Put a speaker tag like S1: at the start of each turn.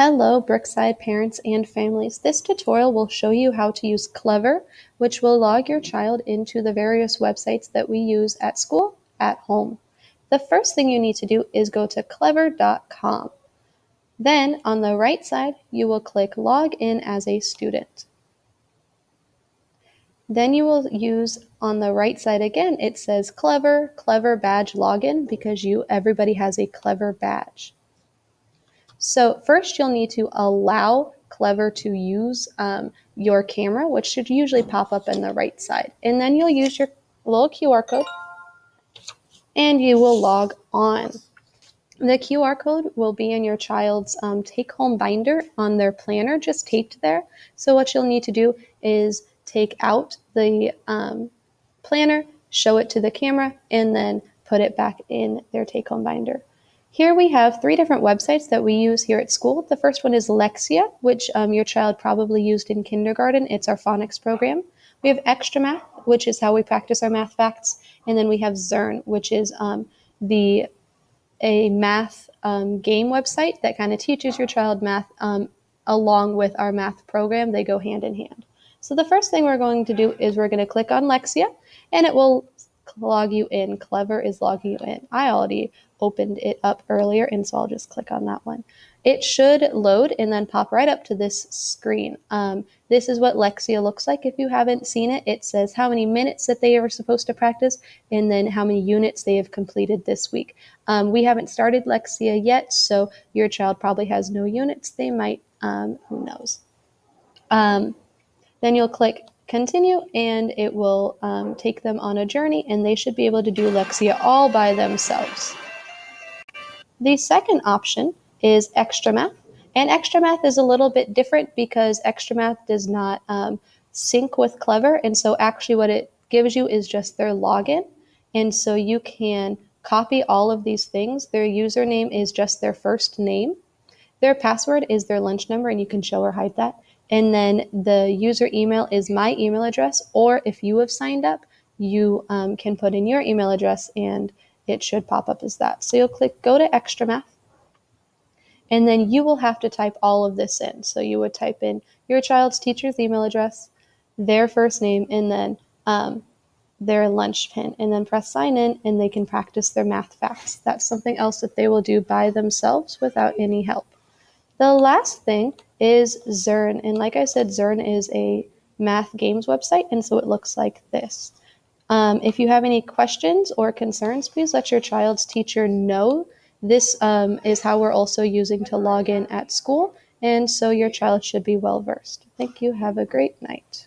S1: Hello, Brookside parents and families. This tutorial will show you how to use Clever, which will log your child into the various websites that we use at school, at home. The first thing you need to do is go to clever.com. Then on the right side, you will click Log in as a student. Then you will use on the right side again, it says Clever, Clever Badge Login because you everybody has a Clever badge. So first you'll need to allow Clever to use um, your camera, which should usually pop up in the right side. And then you'll use your little QR code and you will log on. The QR code will be in your child's um, take home binder on their planner, just taped there. So, what you'll need to do is take out the um, planner, show it to the camera, and then put it back in their take home binder. Here we have three different websites that we use here at school. The first one is Lexia, which um, your child probably used in kindergarten. It's our phonics program. We have Extra Math, which is how we practice our math facts. And then we have Zearn, which is um, the a math um, game website that kind of teaches your child math um, along with our math program. They go hand in hand. So the first thing we're going to do is we're going to click on Lexia, and it will log you in. Clever is logging you in. I already opened it up earlier, and so I'll just click on that one. It should load and then pop right up to this screen. Um, this is what Lexia looks like. If you haven't seen it, it says how many minutes that they are supposed to practice and then how many units they have completed this week. Um, we haven't started Lexia yet, so your child probably has no units. They might, um, who knows. Um, then you'll click continue and it will um, take them on a journey and they should be able to do Lexia all by themselves. The second option is extra math. And extra math is a little bit different because extra math does not um, sync with Clever. And so actually what it gives you is just their login. And so you can copy all of these things. Their username is just their first name. Their password is their lunch number, and you can show or hide that. And then the user email is my email address, or if you have signed up, you um, can put in your email address and it should pop up as that. So you'll click go to extra math and then you will have to type all of this in. So you would type in your child's teacher's email address, their first name, and then um, their lunch pin, and then press sign in, and they can practice their math facts. That's something else that they will do by themselves without any help. The last thing is Zearn, and like I said, Zearn is a math games website, and so it looks like this. Um, if you have any questions or concerns, please let your child's teacher know. This um, is how we're also using to log in at school, and so your child should be well versed. Thank you. Have a great night.